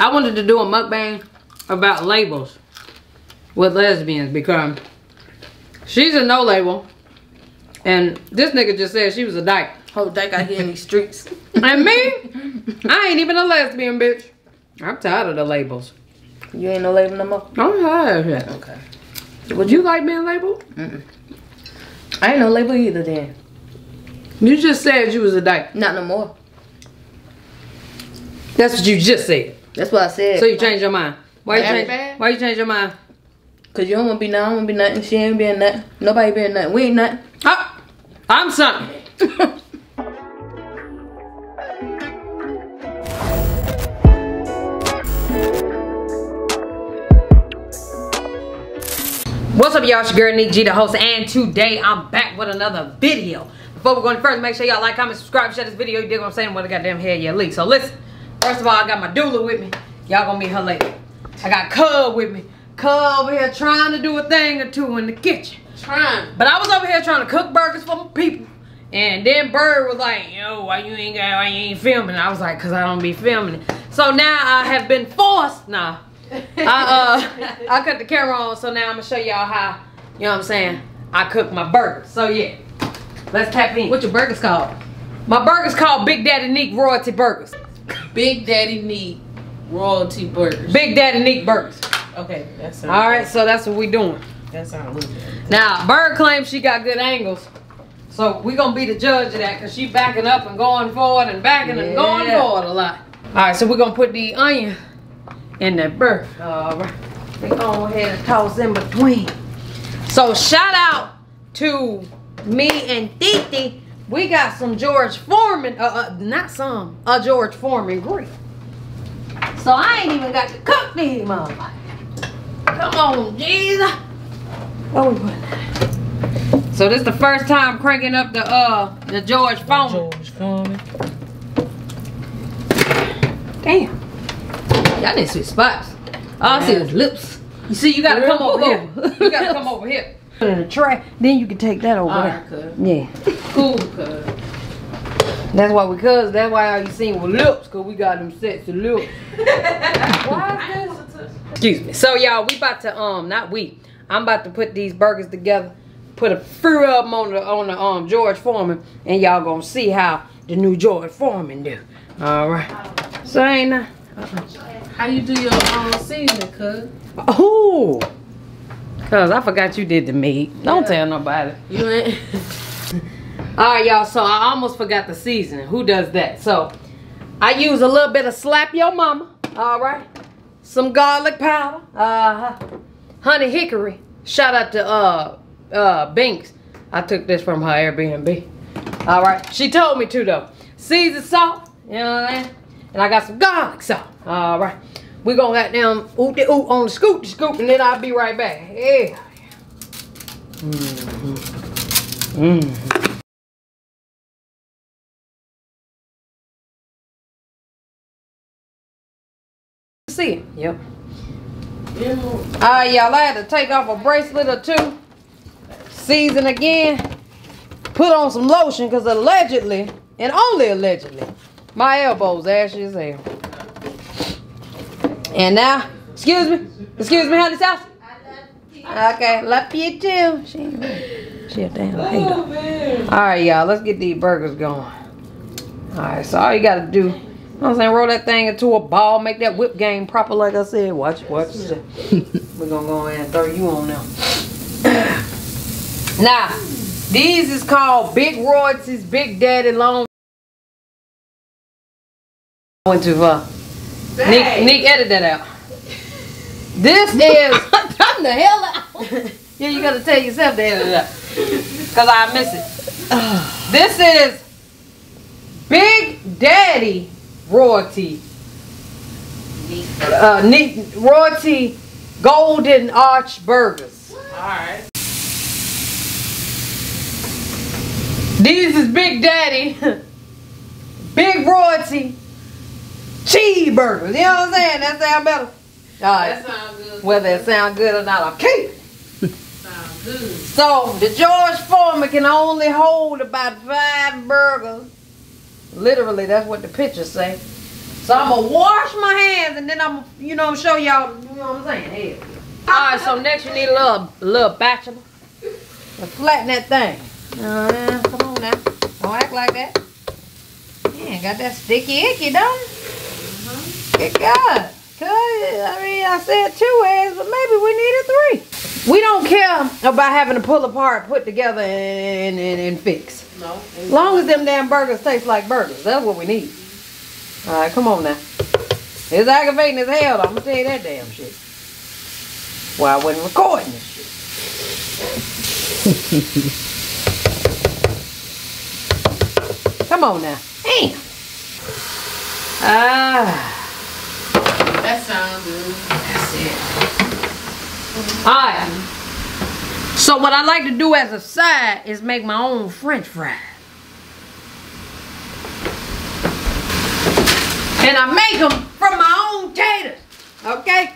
I wanted to do a mukbang about labels with lesbians because she's a no label. And this nigga just said she was a dyke. Whole dyke out here in these streets. And me, I ain't even a lesbian, bitch. I'm tired of the labels. You ain't no label no more? I'm tired of it. Okay. Would you like being labeled? I ain't no label either then. You just said you was a dyke. Not no more. That's what you just said. That's what I said. So you changed your mind. Why you change? Why you change your mind? Cause you don't wanna be nothing, I don't wanna be nothing. She ain't being nothing. Nobody being nothing. We ain't nothing. Ah, I'm something. What's up, y'all? It's your girl, Nick G, the host, and today I'm back with another video. Before we go any further, make sure y'all like, comment, subscribe, share this video. You dig what I'm saying? What the goddamn hell yeah leak. So listen, first of all, I got my doula with me. Y'all gonna meet her later. I got Cub with me. Cub over here trying to do a thing or two in the kitchen. Trying. But I was over here trying to cook burgers for my people. And then Bird was like, yo, why you ain't got, why you ain't filming? I was like, cause I don't be filming. So now I have been forced, nah. I uh I cut the camera on, so now I'm gonna show y'all how, you know what I'm saying, I cook my burgers. So yeah. Let's tap in. What your burgers called? My burgers called Big Daddy Neek Royalty Burgers. Big Daddy Neek royalty burgers. Big Daddy Neek Burgers. Okay, that sounds. Alright, so that's what we doing. That sounds good. Now, Bird claims she got good angles. So we gonna be the judge of that because she backing up and going forward and backing and going forward a lot. Alright, so we're gonna put the onion in that bird. Alright. We go ahead and toss in between. So shout out to me and Titi. We got some George Foreman, uh, uh not some, a George Foreman grill. So I ain't even got to cook these motherfuckers. Come on, Jesus. Oh, we putting that? So this is the first time cranking up the uh the George Foreman. George Foreman. Damn. Y'all need to switch spots. All I see is lips. You see, you gotta come over here. You gotta come over here. Put it in the tray. Then you can take that over there. cuz. Yeah. Cool, cuz. That's why we cuz that's why all you seen with lips, cause we got them sets of lips. why is this? Excuse me. So y'all, we about to um not we. I'm about to put these burgers together, put a few of them on the on the um George Foreman, and y'all gonna see how the new George Foreman do. Alright. So ain't uh, How you do your um seasoning, cuz? Oh, cause I forgot you did the meat. Don't tell nobody. You ain't. All right, y'all. So I almost forgot the seasoning. Who does that? So I use a little bit of slap your mama. All right. Some garlic powder. Uh huh. Honey hickory. Shout out to uh uh Binks. I took this from her Airbnb. All right. She told me to though. Seasoned salt. You know what I mean? And I got some garlic salt. All right. We gonna get down oot the oot on the scoop the scoop, and then I'll be right back. Yeah. Mm-hmm. Mm-hmm. See it. Yep. Alright, y'all. I had to take off a bracelet or two. Season again. Put on some lotion because allegedly, and only allegedly, my elbow's ashy as hell. And now, excuse me, excuse me, honey sauce. Okay, love you too. She, she a damn hater. All right, y'all, let's get these burgers going. All right, so all you gotta do, you know what I'm saying, roll that thing into a ball, make that whip game proper, like I said. Watch, watch. We're gonna go ahead and throw you on now. now, these is called Big Royalties, Big Daddy Long. Went too far. Nick, Nick, edit that out. This is. I'm the hell out. yeah, you gotta tell yourself to edit it out. Cause I miss it. this is Big Daddy Royalty. Uh, royalty Golden Arch Burgers. Alright. These is Big Daddy, Big Royalty Cheeseburgers. You know what I'm saying? That sound better? All That sounds good. Whether it sound good or not, I'm keeping. Sounds good. So the George Foreman can only hold about five burgers. Literally, that's what the pictures say. So I'm gonna wash my hands and then I'm, you know, show y'all, you know what I'm saying? Yeah. All right, so next you need a little, little bachelor. To flatten that thing. Uh, come on now. Don't act like that. Yeah, got that sticky icky, don't it? Good God. Cause, I mean, I said two eggs, but maybe we needed three. We don't care about having to pull apart, put together, and, and, and fix. No. As long as them damn burgers taste like burgers, that's what we need. All right, come on now. It's aggravating as hell. I'm gonna tell you that damn shit. Why I wasn't recording this shit. come on now. Damn. Ah. That sounds good. That's it. All right. So what I like to do as a side is make my own French fries. And I make them from my own taters. Okay?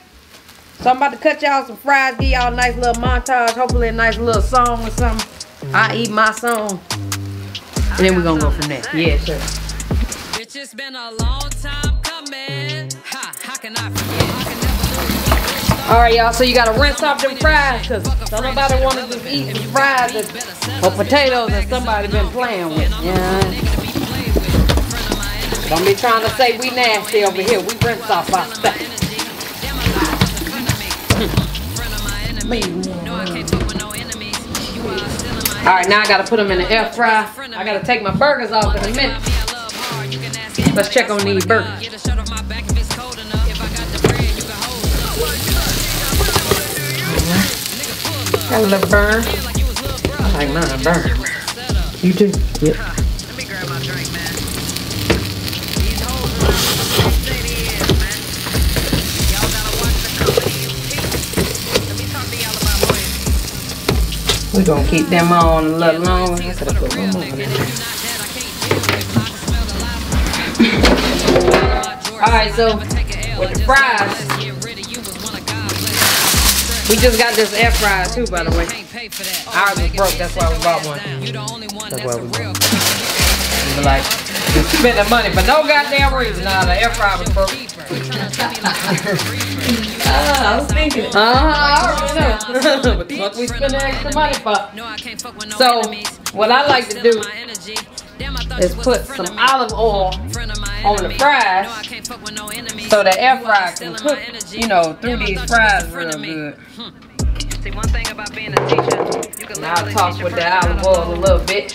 So I'm about to cut y'all some fries, give y'all a nice little montage, hopefully a nice little song or something. I eat my song. And then we're gonna go from there. Yeah, sure. It's been a long time right, y'all. So you gotta rinse off them fries, cause don't want to eat some fries that, or potatoes that somebody been playing with. Yeah. Don't be trying to say we nasty over here. We rinse off our stuff. All right, now I gotta put them in the air fry. I gotta take my burgers off in a minute. Let's check on these burgers. Got a little burn. I like mine burn. You do? Yep. We're gonna keep them on a little longer. I have put one more in there. Alright, so with the fries, we just got this air fryer too, by the way. Ours was broke, that's why we bought one. That's why we bought one. We like, spending money for no goddamn reason. Nah, the air fryer was broke. Ah, I was thinking. Uh-huh, I already know. what we spend extra money for. So, what I like to do is put some olive oil on the fries. so the air fryer can cook, you know, through these fries real good. See, one thing about being a teacher, you can I'll toss with the olive oil a little bit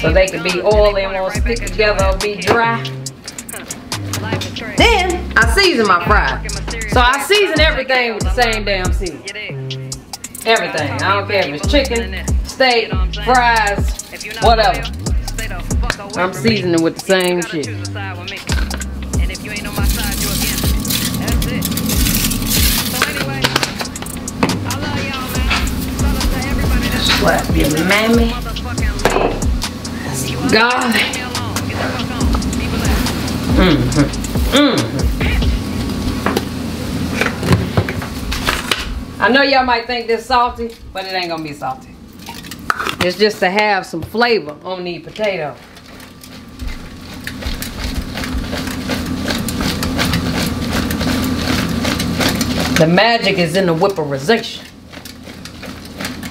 so they can be oily and won't stick together or be dry. Then I season my fries. So I season everything with the same damn season. Everything. I don't care if it's chicken, steak, fries, whatever. I'm seasoning with the same shit. And if you ain't on my side, you against it. That's it. So anyway, I love y'all, man. Fellas, to everybody that's Slap your mammy. God. Leave me alone. Get the fuck on. Be relaxed. Mm-hmm. Mm-hmm. I know y'all might think this salty, but it ain't gonna be salty. It's just to have some flavor on the potato. The magic is in the whipperization.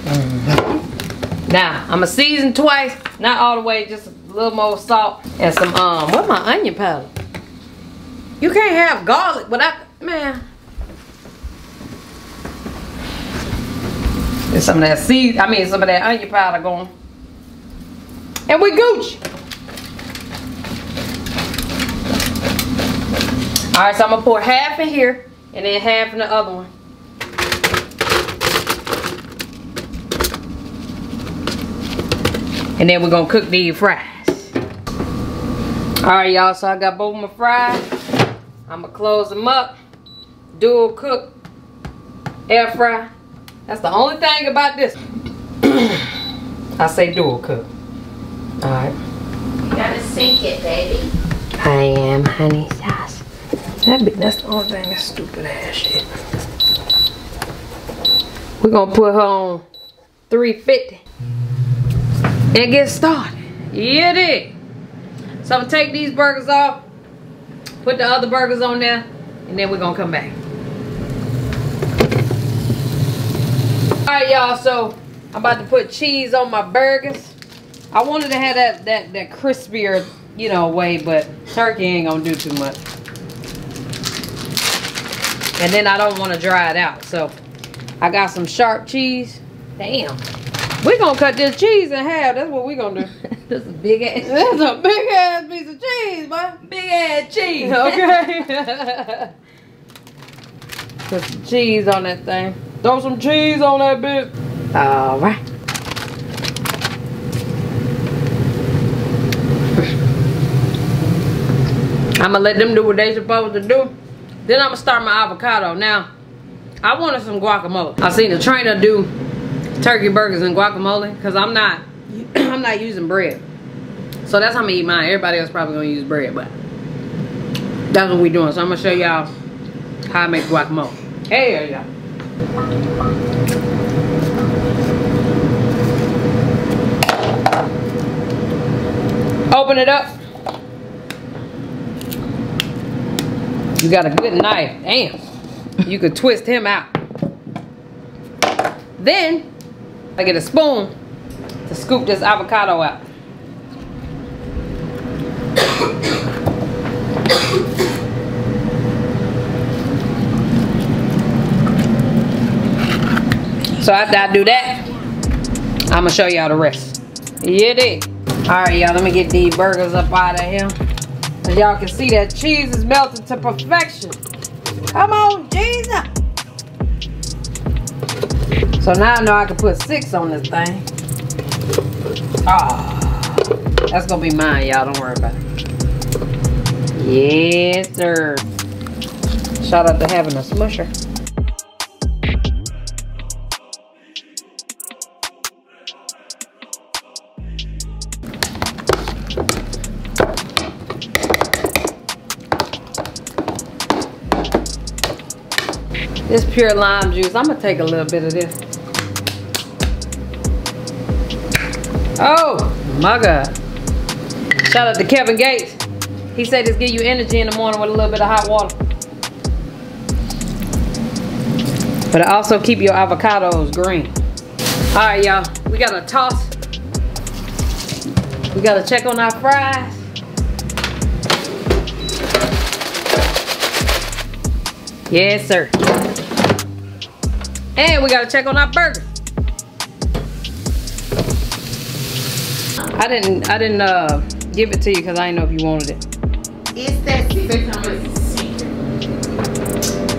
Mhm. Now, I'm going to season twice. Not all the way, just a little more salt. And some, um, where's my onion powder? You can't have garlic without, man. There's some of that seed, I mean, some of that onion powder going. And we gooch. All right, so I'm gonna pour half in here and then half in the other one. And then we're gonna cook these fries. All right, y'all, so I got both my fries. I'm gonna close them up. Dual cook, air fry. That's the only thing about this. I say dual cook. All right. You gotta sink it, baby. I am honey sauce. That be, that's the only thing that's stupid ass shit. We're gonna put her on 350 and get started. Yeah, it. So I'm gonna take these burgers off, put the other burgers on there, and then we're gonna come back. Alright y'all, so I'm about to put cheese on my burgers. I wanted to have that that that crispier, you know, way, but turkey ain't gonna do too much. And then I don't want to dry it out, so I got some sharp cheese. Damn. We're gonna cut this cheese in half. That's what we're gonna do. This is big ass. That's a big ass piece of cheese, boy. Big ass cheese. Okay. Put some cheese on that thing. Throw some cheese on that bitch. All right. I'm gonna let them do what they supposed to do. Then I'm gonna start my avocado. Now, I wanted some guacamole. I seen the trainer do turkey burgers and guacamole because I'm not, I'm not using bread. So that's how I'm gonna eat mine. Everybody else probably gonna use bread, but that's what we doing. So I'm gonna show y'all how I make guacamole. Hey, y'all. Open it up. You got a good knife. Damn. You could twist him out. Then, I get a spoon to scoop this avocado out. So after I do that, I'm gonna show y'all the rest. Yeah, dig. All right, y'all, let me get these burgers up out of here. As y'all can see that cheese is melted to perfection. Come on, Jesus. So now I know I can put six on this thing. Ah, that's gonna be mine, y'all. Don't worry about it. Yes, sir. Shout out to having a smusher. This pure lime juice. I'm gonna take a little bit of this. Oh my God. Shout out to Kevin Gates. He said this give you energy in the morning with a little bit of hot water. But also keep your avocados green. All right, y'all. We gotta toss. We gotta check on our fries. Yes, sir. And we gotta check on our burger. I didn't I didn't uh give it to you because I didn't know if you wanted it. It's that secret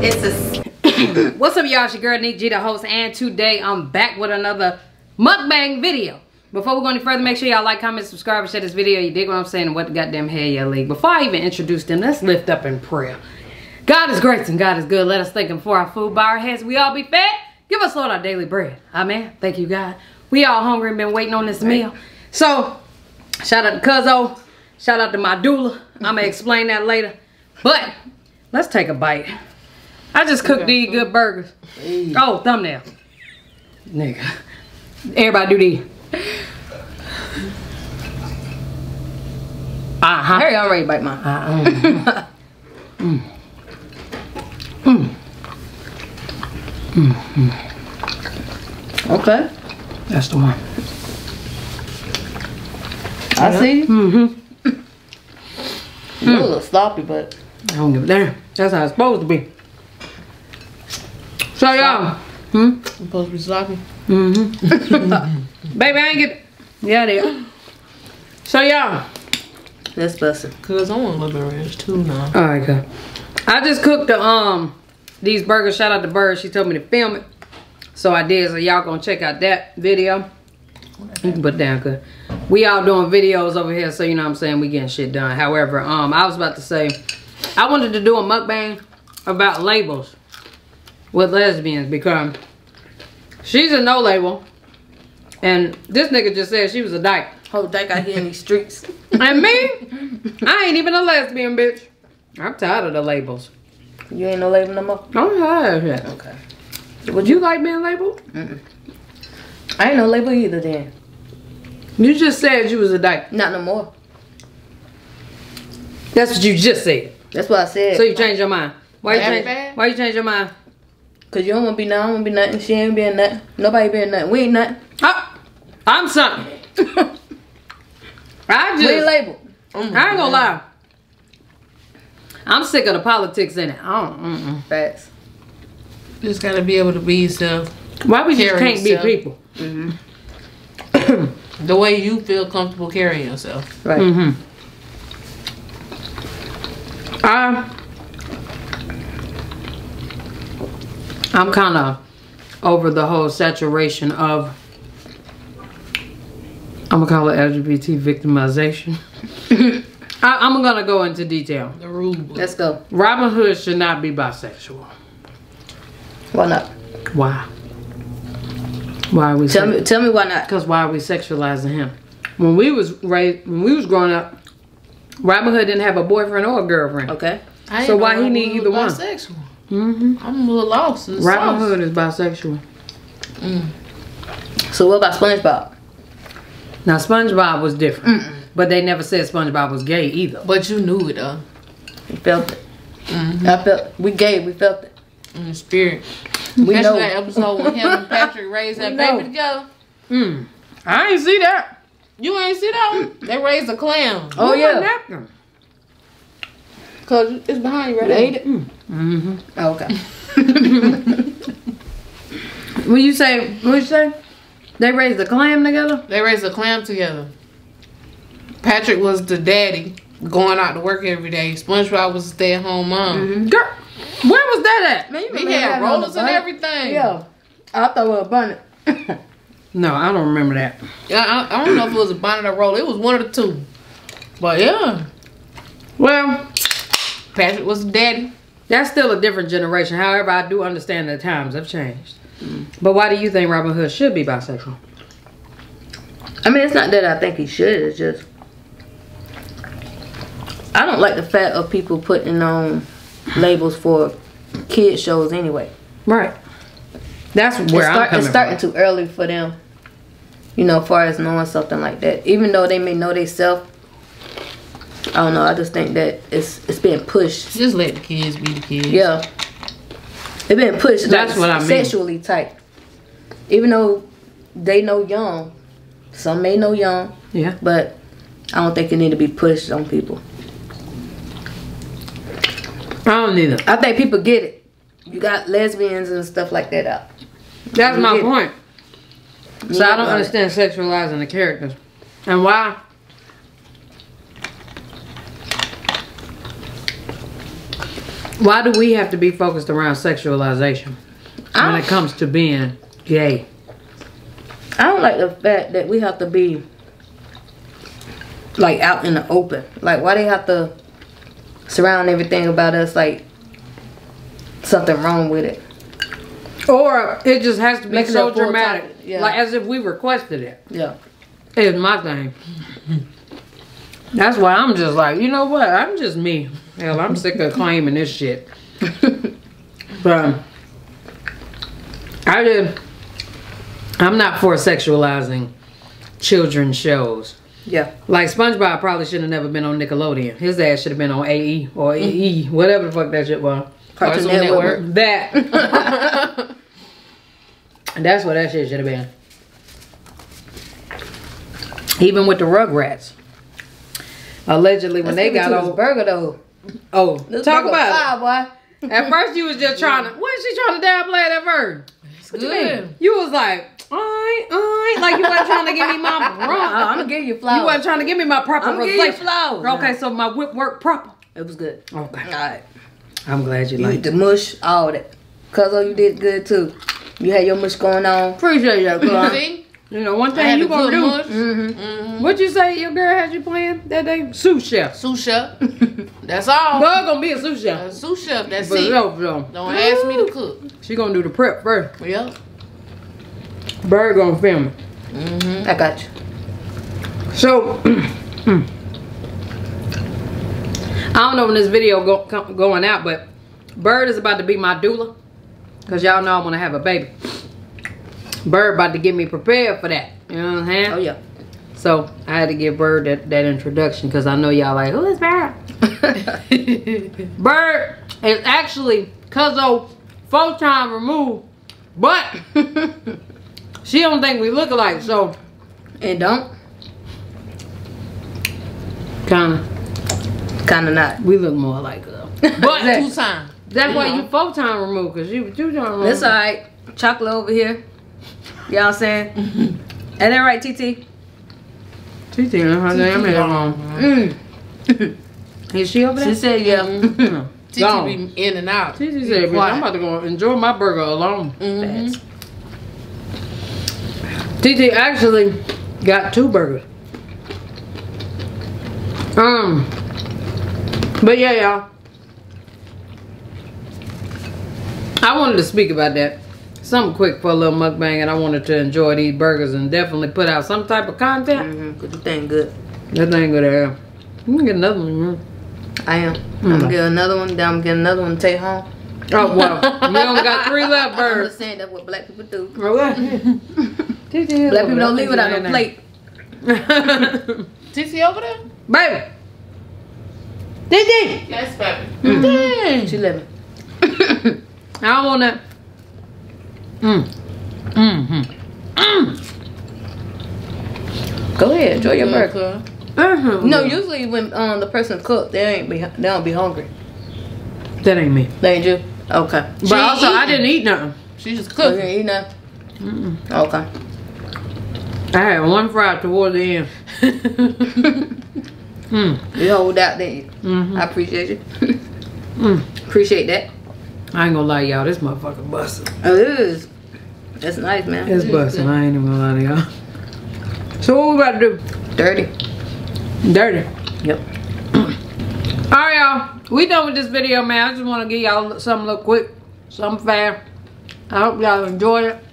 It's a What's up y'all? It's your girl Nick G the host and today I'm back with another mukbang video. Before we go any further, make sure y'all like, comment, subscribe, and share this video. You dig what I'm saying what the goddamn hell y'all league. Before I even introduce them, let's lift up in prayer. God is great and God is good. Let us thank him for our food by our heads. We all be fed. Give us Lord our daily bread. Amen. Thank you, God. We all hungry and been waiting on this meal. So, shout out to Cuzzo. Shout out to my doula. I'm going to explain that later. But, let's take a bite. I just cooked these good burgers. Oh, thumbnail. Nigga. Everybody do these. Uh-huh. Harry, I'm ready to bite mine. Uh-uh. Okay. That's the one. I see. Mm-hmm. You're a little sloppy, but I don't give a damn. That's how it's supposed to be. So y'all. Hmm? I'm supposed to be sloppy. Mm-hmm. Baby, I ain't get. Yeah, there. So y'all. let's bust it. Cause I want a little bit of ranch too now. All right, good. I just cooked the um these burgers. Shout out to Bird. She told me to film it, so I did. So y'all gonna check out that video. You can put it down, good. We all doing videos over here, so you know what I'm saying we getting shit done. However, um, I was about to say, I wanted to do a mukbang about labels with lesbians because she's a no label, and this nigga just said she was a dyke. Whole dyke out here in these streets. And me, I ain't even a lesbian, bitch. I'm tired of the labels. You ain't no label no more. I'm tired of it. Okay. Would you like being labeled? I ain't no label either then. You just said you was a dyke. Not no more. That's what you just said. That's what I said. So you changed your mind. Why you change? Why you change your mind? Cause you don't wanna be nothing, I don't wanna be nothing. She ain't being nothing. Nobody being nothing. We ain't nothing. Ah, I'm something. I we just, labeled. I ain't gonna lie. I'm sick of the politics in it. I don't, mm-mm. Facts. Just gotta be able to be yourself. Why we just Carry can't be yourself. people? The way you feel comfortable carrying yourself. Right. Mm-hmm. I, I'm kind of over the whole saturation of. I'm gonna call it LGBT victimization. I, I'm gonna go into detail. The rule book. Let's go. Robin Hood should not be bisexual. Why not? Why? Why are we? Tell me tell me why not. Because why are we sexualizing him? When we was raised, when we was growing up, Robin Hood didn't have a boyfriend or a girlfriend. Okay. I So know why he need Hood either one? Bisexual. Mm-hmm. I'm a little lost. In Robin sauce. Hood is bisexual. So what about SpongeBob? Now SpongeBob was different, but they never said SpongeBob was gay either. But you knew it though. You felt it. Mm-hmm. I felt we gay, we felt it. In the spirit. We Especially know. that episode when him and Patrick raised that baby together. Mm. I ain't see that. You ain't see that one? They raised a clown. Oh Who yeah. was that? Cause it's behind you right You there. ate it? Mm-hmm. Oh, okay. When you say, what you say? They raised a clam together. They raised a clam together. Patrick was the daddy, going out to work every day. SpongeBob was a stay-at-home mom. Mm-hmm. Girl, where was that at? Man, you He had rollers and everything. Yeah. I thought it was a bunny. No, I don't remember that. Yeah, I, I don't know if it was a bonnet or roller. It was one of the two. But yeah, Well, Patrick was the daddy. that's still a different generation. However, I do understand the times have changed. Mm. But why do you think Robin Hood should be bisexual? I mean, it's not that I think he should. It's just I don't like the fact of people putting on labels for kid shows anyway. Right. That's where it's, I'm start, coming it's starting from. too early for them. You know, far as knowing something like that, even though they may know they self. I don't know. I just think that it's it's being pushed. Just let the kids be the kids. Yeah, They've been pushed. That's like, what I mean. Sexually tight. Even though they know young, some may know young, Yeah. but I don't think it need to be pushed on people. I don't either. I think people get it. You got lesbians and stuff like that out. That's my Yeah. point. So Yeah, I don't got it. understand sexualizing the characters. And why? Why do we have to be focused around sexualization when it comes to being gay? I don't like the fact that we have to be like out in the open. Like why do they have to surround everything about us like something wrong with it. Or it just has to be Make so dramatic. yeah. Like as if we requested it. Yeah. Is my thing. That's why I'm just like, you know what? I'm just me. Hell, I'm sick of claiming this shit. But I did. I'm not for sexualizing children's shows. Yeah. Like SpongeBob probably should have never been on Nickelodeon. His ass should have been on AE or EE, mm-hmm. whatever the fuck that shit was. Cartoon Cartoon Network. Network. That. That's what that shit should have been. Even with the Rugrats. Allegedly, when they Let's give it got to this old. burger though. Oh, This talk burger about fire, boy. At first, you was just trying to. What is she trying to downplay that first? It's good. You was like, alright, alright. Like you weren't trying to give me my I'm gonna give you flowers. You weren't trying to give me my proper I'm gonna give you replacement. flowers. Okay, so my whip worked proper. It was good. Okay. Alright. I'm glad you You liked it. the mush, all that. Cuz you did good too. You had your mush going on. Appreciate that, girl. See? You know, one thing you a gonna do. Mm-hmm. Mm-hmm. What you say your girl had you playing that day? Sous chef. Sous chef. That's all. Girl gonna be a sous A chef. sous chef. That's For it. sure, for. Don't ask me to cook. She gonna do the prep first. Yep. Bird gonna film it. Mm-hmm. I got you. So, I don't know when this video go, going out, but Bird is about to be my doula. Cause y'all know I'm going to have a baby. Bird about to get me prepared for that. You know what I'm saying? Oh yeah. So I had to give Bird that, that introduction because I know y'all like, who is Bird? Bird is actually Cuzzo four time removed, but she don't think we look alike, so it don't. kinda Kind of not. we look more like her. But That- two times. That's why you four time removed, cause you two time removed. It's alright. Chocolate over here. You know what I'm saying? Ain't that right, Titi? Titi, think her damn head wrong. Mm. Is she over there? She said, yeah. Mm. Titi be in and out. Titi said, I'm about to go enjoy my burger alone. Mhm. Titi actually got two burgers. Um, but yeah, y'all. I wanted to speak about that. Something quick for a little mukbang, and I wanted to enjoy these burgers and definitely put out some type of content. Mm-hmm. Cause you think good. That thing good there. You can get another one. man. I am. I'm gonna get another one. Then I'm gonna get another one to take home. Oh well, we only got three left I'm just saying that's what black people do. Black Black people don't leave without no plate. Titi over there? Baby. Did Yes, baby. Dang. She living. I don't want that. Mm. Mm-hmm. Mm. Go ahead, enjoy your burger. burger. Mm-hmm. No, usually when um the person cook, they ain't be they don't be hungry. that ain't me. They ain't you. Okay. But She also, I didn't eat nothing. She just Cooking, cooking. you know. Mm-mm. Okay. I had one fry towards the end. Mm. You hold out there. Mm-hmm. I appreciate you. Mm. appreciate that. I ain't gonna lie, y'all. This motherfucker busting. Oh, it is. That's nice, man. It's busting. I ain't even gonna lie to y'all. So what we about to do? Dirty. Dirty. Yep. All right, y'all. We done with this video, man. I just want to give y'all something little quick, something fair. I hope y'all enjoy it.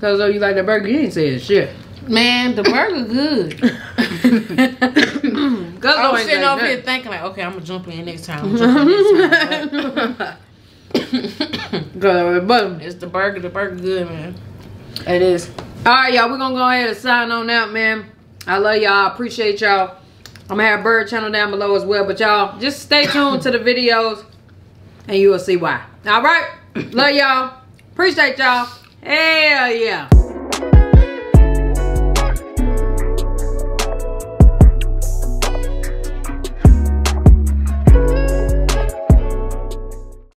Cause though you like the burger, you ain't saying shit. Man, the burger good. Cause I'm sitting say over here nothing. thinking like, okay, I'm gonna jump in next time. I'm jump in next time. Cause but it's the burger. The burger good, man. It is. All right, y'all. We're gonna go ahead and sign on out, man. I love y'all. Appreciate y'all. I'm gonna have Bird channel down below as well, but y'all just stay tuned to the videos, and you will see why. All right. Love y'all. Appreciate y'all. Hell yeah.